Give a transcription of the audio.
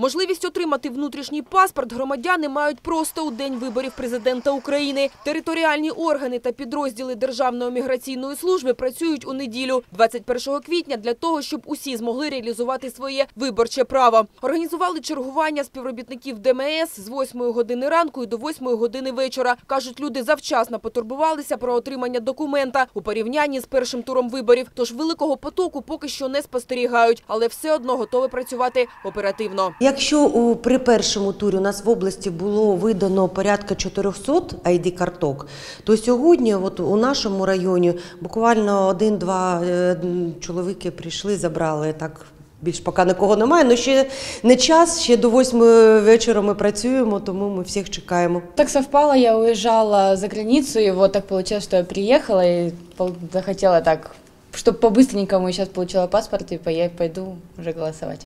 Можливість отримати внутрішній паспорт громадяни мають просто у день виборів президента України. Територіальні органи та підрозділи Державної міграційної служби працюють у неділю, 21 квітня, для того, щоб усі змогли реалізувати своє виборче право. Організували чергування співробітників ДМС з 8 години ранку і до 8 години вечора. Кажуть, люди завчасно потурбувалися про отримання документа у порівнянні з першим туром виборів. Тож великого потоку поки що не спостерігають, але все одно готові працювати оперативно. Якщо у, при першому турі у нас в області було видано порядка 400 ID-карток, то сьогодні от у нашому районі буквально один-два е, чоловіки прийшли, забрали так. Більш поки нікого немає, але ще не час, ще до восьмої вечора ми працюємо, тому ми всіх чекаємо. Так совпало, я уезжала за границу, и вот так получилось, что я приехала и пол- захотела так, чтобы по-быстренькому сейчас получила паспорт поя- пойду уже голосовать.